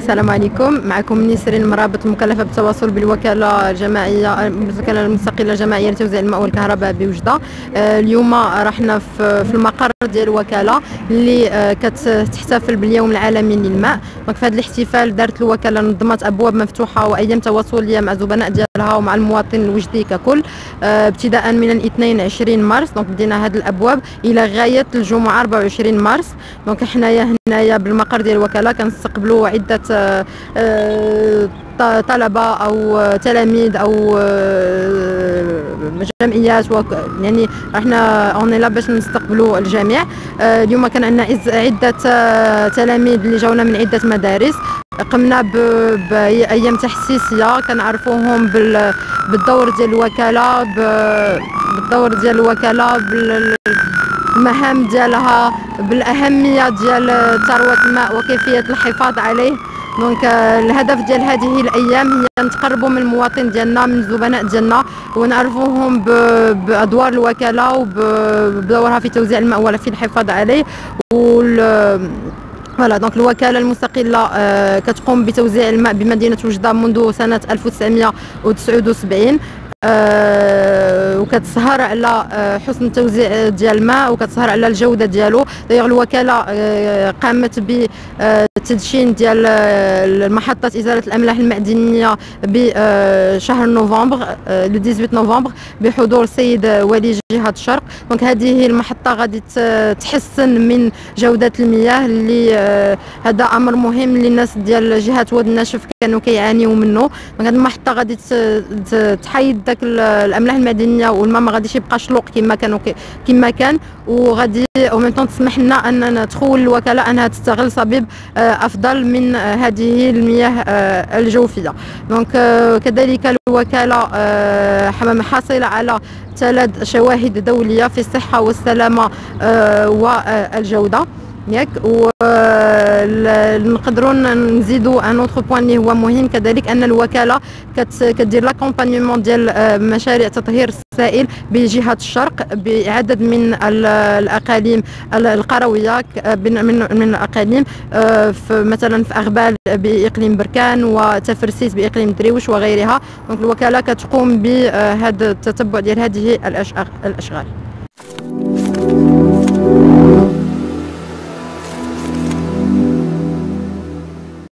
السلام عليكم. معكم نسرين مرابط المكلفه بالتواصل بالوكالة الجماعيه الوكاله المستقلة الجماعية لتوزيع الماء والكهرباء بوجدة. آه، اليوم رحنا في المقر ديال الوكالة اللي آه، كتحتفل باليوم العالمي للماء. donc في هذا الاحتفال دارت الوكالة نظمت أبواب مفتوحة وأيام تواصليه مع زبناء ديالها ومع المواطن الوجدي ككل آه، ابتداء من الاثنين 20 مارس. donc بدينا هذه الأبواب إلى غاية الجمعة 24 مارس. donc حنايا هنايا بالمقر ديال الوكالة كنستقبلوا عدة آه، طلبة أو تلاميذ أو آه، جمعيات يعني إحنا on est là باش نستقبلوا الجميع. آه، اليوم كان عندنا عدة تلاميذ اللي جاونا من عدة مدارس. قمنا بأيام تحسيسية. كنعرفوهم بالدور ديال الوكالة بالدور ديال الوكالة بالمهام ديالها بالأهمية ديال ثروة الماء وكيفية الحفاظ عليه. donc الهدف ديال هذه الأيام هي نتقربوا من المواطن ديالنا من الزبناء ديالنا ونعرفوهم بأدوار الوكالة وبدورها في توزيع الماء ولا في الحفاظ عليه وال voilà. donc الوكالة المستقلة آه كتقوم بتوزيع الماء بمدينة وجدة منذ سنة 1979 آه وكتسهر على آه حسن التوزيع ديال الماء وكتسهر على الجودة ديالو. دايوغ الوكالة آه قامت بتدشين ديال محطة إزالة الأملاح المعدنية بشهر نوفمبر le 18 نوفمبر بحضور السيد والي جهه الشرق donc هذه المحطة غادي تحسن من جودة المياه اللي هذا أمر مهم للناس ديال جهة واد الناشف كانوا كيعانيوا منه. هذه المحطه غادي تحيد داك الأملاح المعدنيه والماء ما غاديش يبقى شلوق كما كانوا كما كان. وغادي ou même تسمح لنا اننا تخول الوكالة أنها تستغل صبيب آه، أفضل من هذه المياه آه، الجوفية. donc آه، كذلك الوكالة حاصله على ثلاث شواهد دولية في الصحة والسلامة والجودة. ياك ونقدروا نزيدوا un autre point اللي هو مهم كذلك أن الوكالة كدير l'accompagnement ديال آه، مشاريع تطهير السائل بجهة الشرق بعدد من الأقاليم القروية من من الأقاليم آه، مثلا في أغبال بإقليم بركان وتفرسيس بإقليم دريوش وغيرها. donc الوكالة كتقوم بهذا التتبع ديال هذه الأشغال.